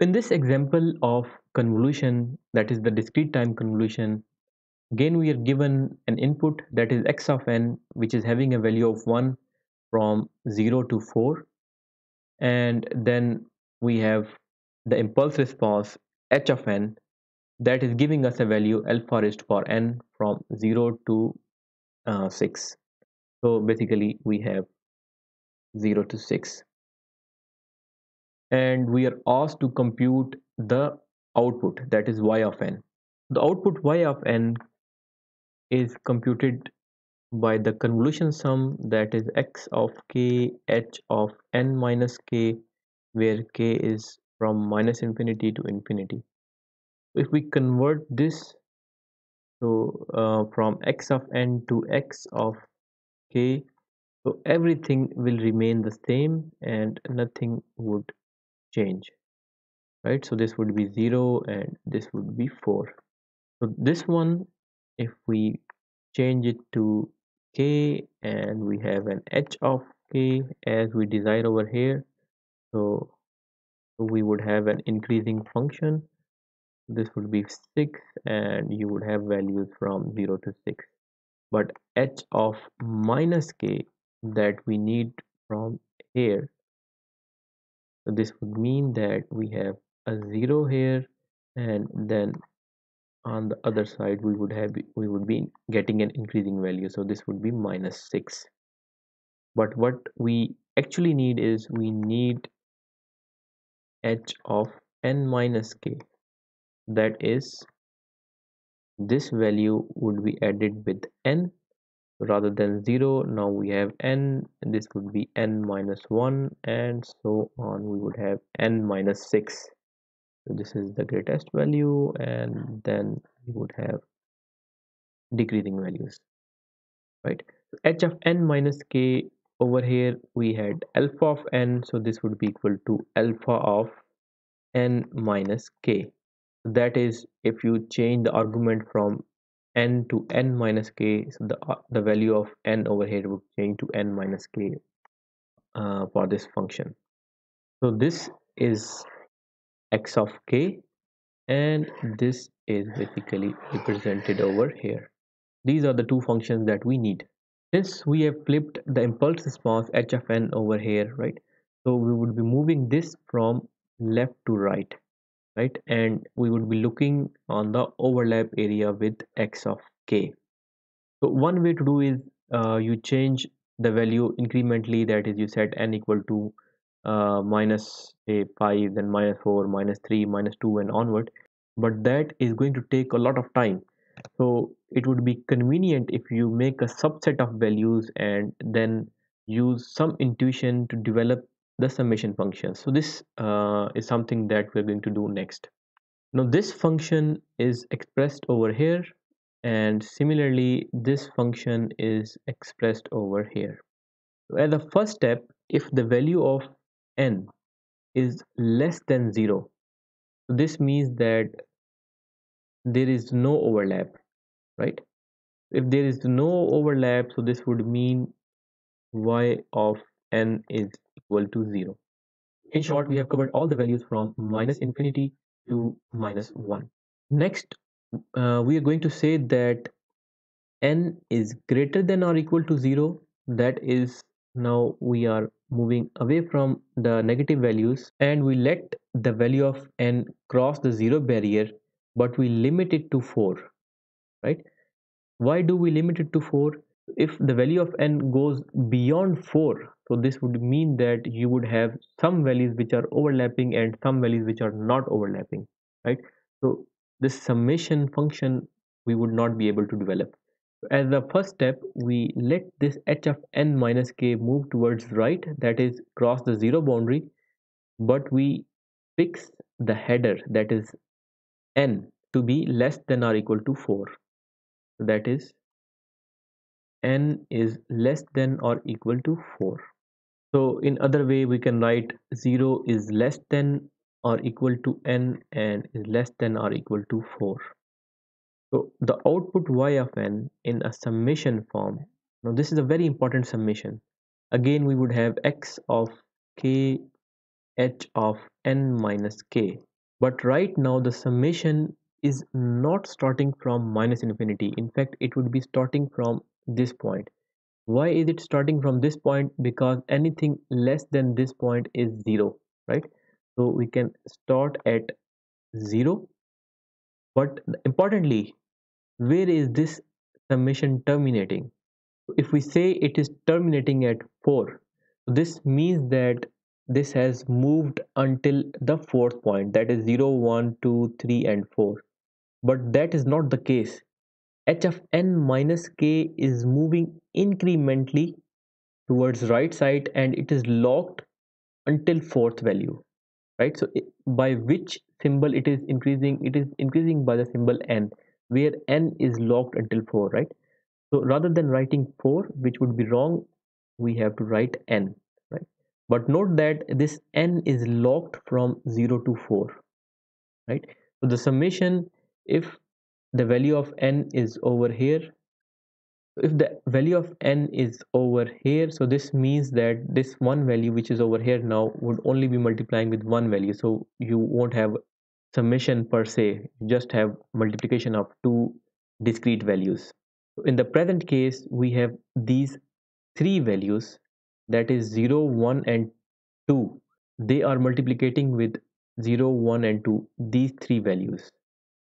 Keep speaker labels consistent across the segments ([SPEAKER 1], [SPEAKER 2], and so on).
[SPEAKER 1] in this example of convolution that is the discrete time convolution again we are given an input that is x of n which is having a value of 1 from 0 to 4 and then we have the impulse response h of n that is giving us a value alpha raised to power n from 0 to uh, 6 so basically we have 0 to 6 and we are asked to compute the output that is y of n. The output y of n is computed by the convolution sum that is x of k h of n minus k where k is from minus infinity to infinity. If we convert this so uh, from x of n to x of k so everything will remain the same and nothing would change right? So this would be 0 and this would be 4 so this one if we change it to k and we have an h of k as we desire over here so we would have an increasing function. This would be 6 and you would have values from 0 to 6 but h of minus k that we need from here so this would mean that we have a 0 here and then on the other side we would have we would be getting an increasing value. So this would be minus 6 but what we actually need is we need h of n minus k. That is this value would be added with n rather than 0 now we have n this would be n minus 1 and so on. We would have n minus 6 so this is the greatest value and then we would have decreasing values right? So h of n minus k over here we had alpha of n so this would be equal to alpha of n minus k. That is if you change the argument from n to n minus k so the uh, the value of n over here. Would change to n minus k uh, for this function. So this is x of k and this is basically represented over here. These are the two functions that we need. Since we have flipped the impulse response h of n over here right? So we would be moving this from left to right right? And we would be looking on the overlap area with x of k. So one way to do is uh, you change the value incrementally that is you set n equal to uh, minus say 5 then minus 4 minus 3 minus 2 and onward. But that is going to take a lot of time. So it would be convenient if you make a subset of values and then use some intuition to develop the summation function. So this uh, is something that we're going to do next. Now this function is expressed over here and similarly this function is expressed over here. As the first step if the value of n is less than 0 so this means that there is no overlap right? If there is no overlap so this would mean y of n is equal to 0. In short, we have covered all the values from minus infinity to minus 1. Next, uh, we are going to say that n is greater than or equal to 0. That is, now we are moving away from the negative values and we let the value of n cross the 0 barrier, but we limit it to 4. Right? Why do we limit it to 4? If the value of n goes beyond 4, so this would mean that you would have some values which are overlapping and some values which are not overlapping right? So this summation function we would not be able to develop. As the first step we let this h of n minus k move towards right that is cross the zero boundary but we fix the header that is n to be less than or equal to 4 that is n is less than or equal to 4 so in other way we can write 0 is less than or equal to n and is less than or equal to 4 so the output y of n in a summation form. Now this is a very important summation. Again we would have x of k h of n minus k. But right now the summation is not starting from minus infinity. In fact it would be starting from this point why is it starting from this point? Because anything less than this point is zero right? So we can start at zero. But importantly where is this summation terminating? If we say it is terminating at 4 this means that this has moved until the fourth point that is 0 1 2 3 and 4 but that is not the case h of n minus k is moving incrementally towards right side and it is locked until fourth value right? So by which symbol it is increasing it is increasing by the symbol n where n is locked until 4 right? So rather than writing 4 which would be wrong we have to write n right? But note that this n is locked from 0 to 4 right? So the summation if the value of n is over here. If the value of n is over here so this means that this one value which is over here now would only be multiplying with one value. So you won't have summation per se. You just have multiplication of two discrete values. In the present case we have these three values that is 0 1 and 2 they are multiplicating with 0 1 and 2 these three values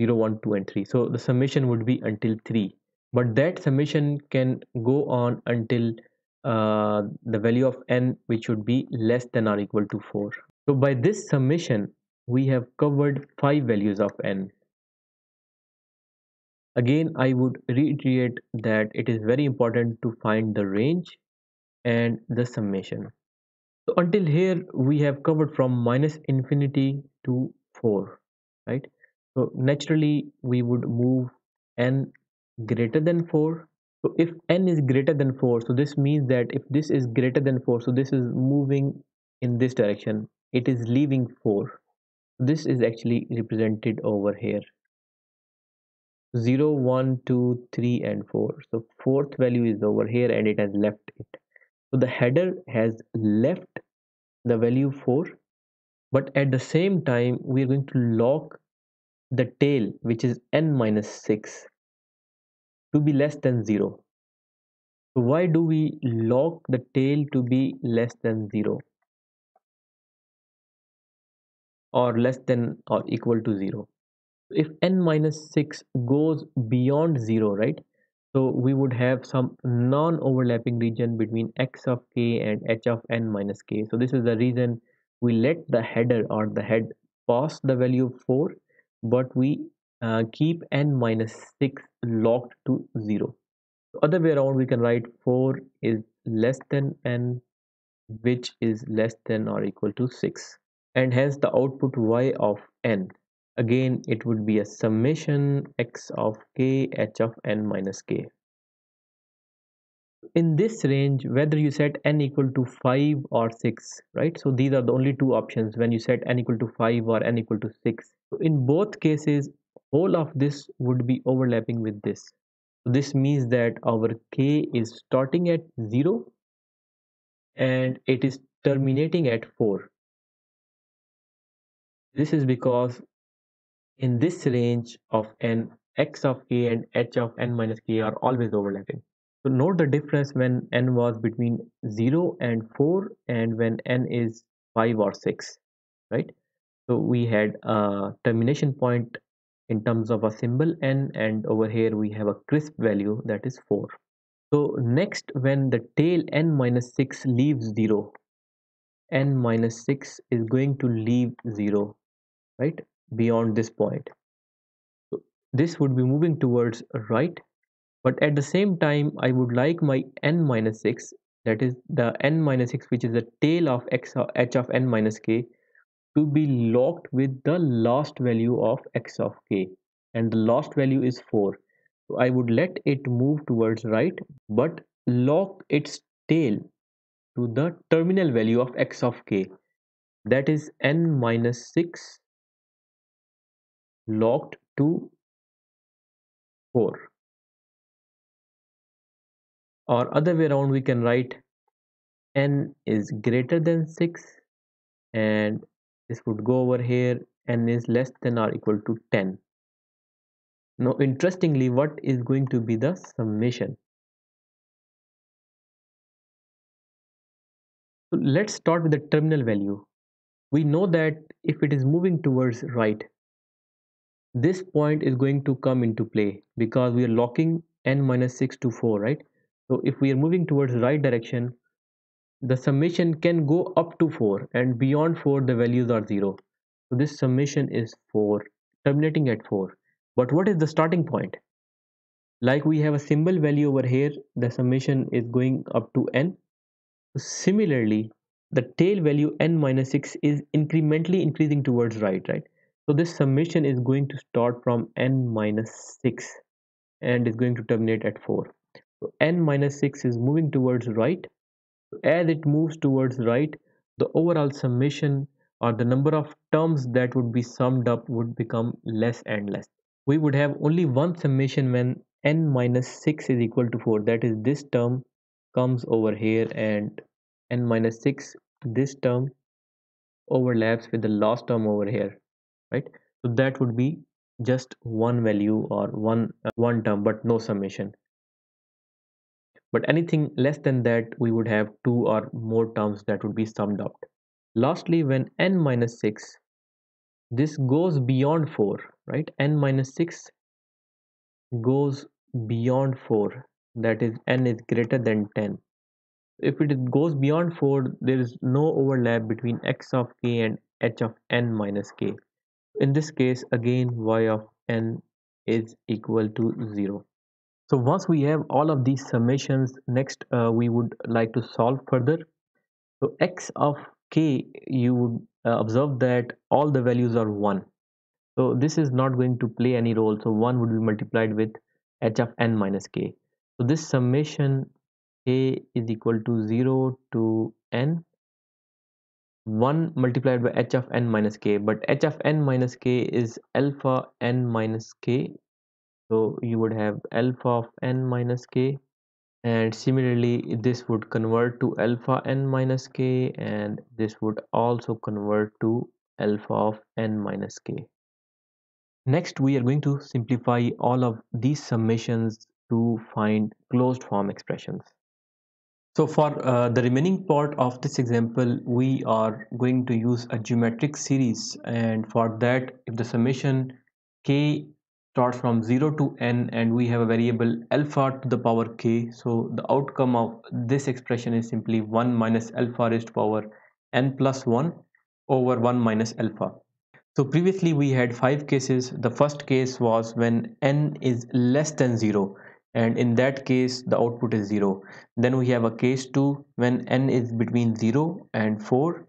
[SPEAKER 1] 0 1 2 and 3 so the summation would be until 3 but that summation can go on until uh, the value of n which would be less than or equal to 4 so by this summation we have covered five values of n Again, I would reiterate that it is very important to find the range and the summation. So until here, we have covered from minus infinity to 4, right? So naturally, we would move n greater than 4. So if n is greater than 4, so this means that if this is greater than 4, so this is moving in this direction. It is leaving 4. This is actually represented over here 0 1 2 3 and 4 so fourth value is over here and it has left it so the header has left the value 4 but at the same time we are going to lock the tail which is n minus 6 to be less than 0 so why do we lock the tail to be less than 0 or less than or equal to 0 if n minus 6 goes beyond 0 right so we would have some non-overlapping region between x of k and h of n minus k. So this is the reason we let the header or the head pass the value 4 but we uh, keep n minus 6 locked to 0 so other way around we can write 4 is less than n which is less than or equal to 6 and hence the output y of n. Again it would be a summation x of k h of n minus k in this range whether you set n equal to 5 or 6 right? So these are the only two options when you set n equal to 5 or n equal to 6 so in both cases all of this would be overlapping with this. This means that our k is starting at 0 and it is terminating at 4 this is because in this range of n, x of k and h of n minus k are always overlapping. So note the difference when n was between 0 and 4 and when n is 5 or 6, right? So we had a termination point in terms of a symbol n and over here we have a crisp value that is 4. So next when the tail n minus 6 leaves 0, n minus 6 is going to leave 0, right? beyond this point so this would be moving towards right but at the same time I would like my n minus 6 that is the n minus 6 which is the tail of x of h of n minus k to be locked with the last value of x of k. And the last value is 4 so I would let it move towards right but lock its tail to the terminal value of x of k. That is n minus 6 locked to 4 or other way around we can write n is greater than 6 and this would go over here n is less than or equal to 10 now interestingly what is going to be the summation? So let's start with the terminal value. We know that if it is moving towards right this point is going to come into play because we are locking n minus 6 to 4 right so if we are moving towards right direction the summation can go up to 4 and beyond 4 the values are 0 so this summation is 4 terminating at 4 but what is the starting point? Like we have a symbol value over here the summation is going up to n. Similarly the tail value n minus 6 is incrementally increasing towards right right? So this summation is going to start from n minus 6 and is going to terminate at 4 so n minus 6 is moving towards right. As it moves towards right the overall summation or the number of terms that would be summed up would become less and less. We would have only one summation when n minus 6 is equal to 4 that is this term comes over here and n minus 6 this term overlaps with the last term over here right? So that would be just one value or one uh, one term but no summation but anything less than that we would have two or more terms that would be summed up. Lastly when n minus 6 this goes beyond 4 right? n minus 6 goes beyond 4 that is n is greater than 10 if it goes beyond 4 there is no overlap between x of k and h of n minus k. In this case again y of n is equal to 0 so once we have all of these summations next uh, we would like to solve further. So x of k you would uh, observe that all the values are 1 so this is not going to play any role. So 1 would be multiplied with h of n minus k. So this summation k is equal to 0 to n. 1 multiplied by h of n minus k. But h of n minus k is alpha n minus k so you would have alpha of n minus k and similarly this would convert to alpha n minus k and this would also convert to alpha of n minus k. Next we are going to simplify all of these summations to find closed form expressions. So for uh, the remaining part of this example we are going to use a geometric series and for that if the summation k starts from 0 to n and we have a variable alpha to the power k. So the outcome of this expression is simply 1 minus alpha raised to power n plus 1 over 1 minus alpha. So previously we had five cases. The first case was when n is less than 0 and in that case the output is 0 then we have a case 2 when n is between 0 and 4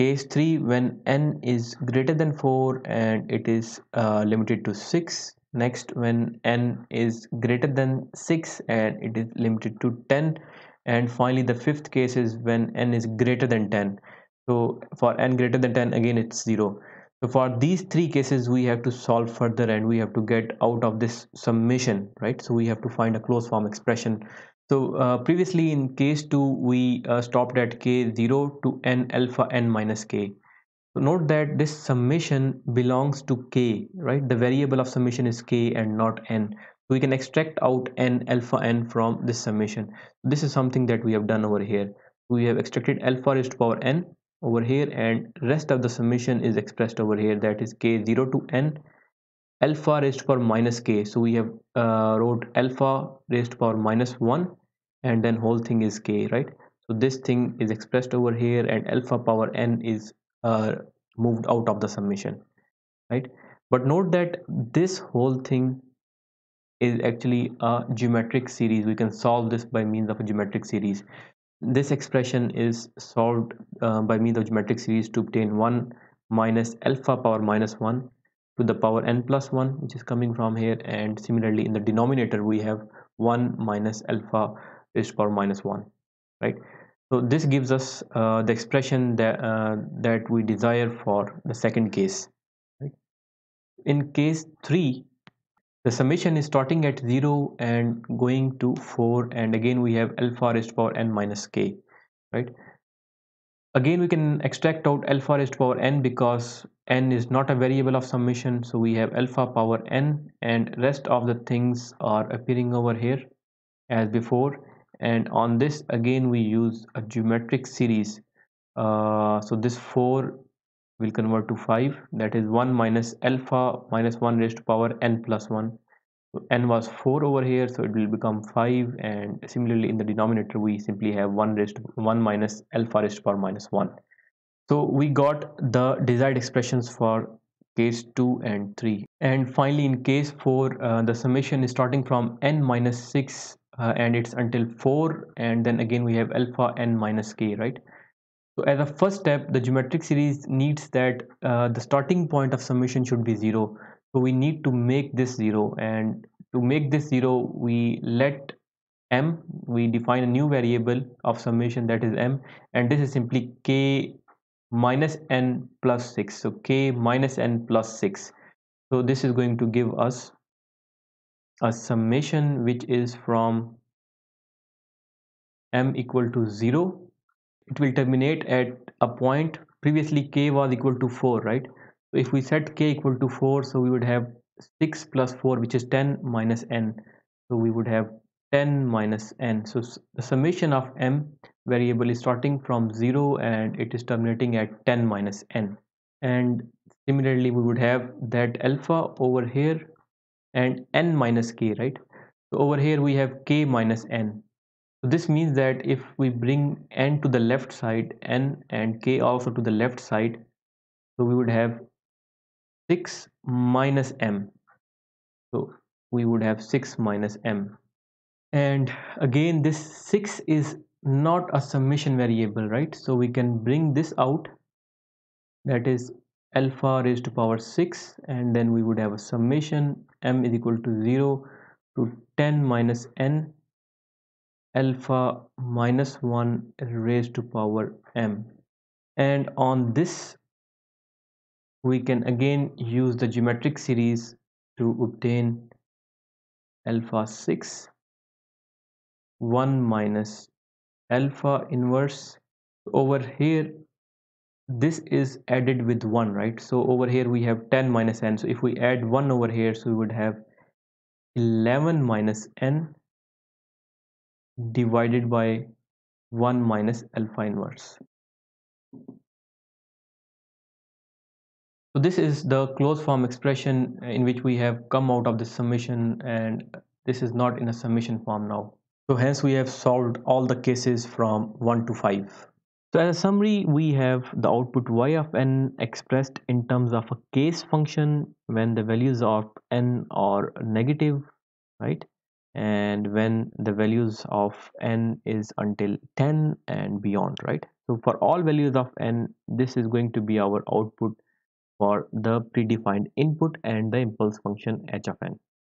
[SPEAKER 1] case 3 when n is greater than 4 and it is uh, limited to 6 next when n is greater than 6 and it is limited to 10 and finally the fifth case is when n is greater than 10 so for n greater than 10 again it's 0 so for these three cases we have to solve further and we have to get out of this summation right? So we have to find a closed form expression so uh, previously in case 2 we uh, stopped at k 0 to n alpha n minus k. So note that this summation belongs to k, right? The variable of summation is k and not n. We can extract out n alpha n from this summation. This is something that we have done over here. We have extracted alpha raised to power n over here and rest of the summation is expressed over here that is k 0 to n alpha raised to power minus k so we have uh, wrote alpha raised to power minus 1 and then whole thing is k right? So this thing is expressed over here and alpha power n is uh, moved out of the summation right? But note that this whole thing is actually a geometric series. We can solve this by means of a geometric series. This expression is solved uh, by means of geometric series to obtain 1 minus alpha power minus 1 to the power n plus 1 which is coming from here. And similarly in the denominator we have 1 minus alpha raised to power minus 1 right? So this gives us uh, the expression that uh, that we desire for the second case right? in case 3 the summation is starting at 0 and going to 4 and again we have alpha raised to power n minus k right? Again we can extract out alpha raised to power n because n is not a variable of summation so we have alpha power n and rest of the things are appearing over here as before and on this again we use a geometric series. Uh, so this 4 will convert to 5 that is 1 minus alpha minus 1 raised to power n plus 1 so n was 4 over here so it will become 5 and similarly in the denominator we simply have 1 raised to 1 minus alpha raised to power minus 1 so we got the desired expressions for case 2 and 3 and finally in case 4 uh, the summation is starting from n minus 6 uh, and it's until 4 and then again we have alpha n minus k right? So as a first step the geometric series needs that uh, the starting point of summation should be 0 so we need to make this 0 and to make this 0 we let m we define a new variable of summation that is m and this is simply k minus n plus 6 so k minus n plus 6 so this is going to give us a summation which is from m equal to 0 it will terminate at a point previously k was equal to 4 right? So if we set k equal to 4 so we would have 6 plus 4 which is 10 minus n. So we would have 10 minus n. So the summation of m variable is starting from 0 and it is terminating at 10 minus n. And similarly we would have that alpha over here and n minus k right? So over here we have k minus n. So this means that if we bring n to the left side n and k also to the left side so we would have 6 minus m. So we would have 6 minus m. And again this 6 is not a summation variable right? So we can bring this out that is alpha raised to power 6 and then we would have a summation m is equal to 0 to 10 minus n alpha minus 1 raised to power m. And on this we can again use the geometric series to obtain alpha 6 1 minus alpha inverse. Over here this is added with 1 right? So over here we have 10 minus n. So if we add 1 over here so we would have 11 minus n divided by 1 minus alpha inverse. So this is the closed form expression in which we have come out of the summation and this is not in a summation form now. So hence we have solved all the cases from 1 to 5 so as a summary, we have the output y of n expressed in terms of a case function when the values of n are negative, right? And when the values of n is until 10 and beyond, right? So for all values of n, this is going to be our output for the predefined input and the impulse function h of n.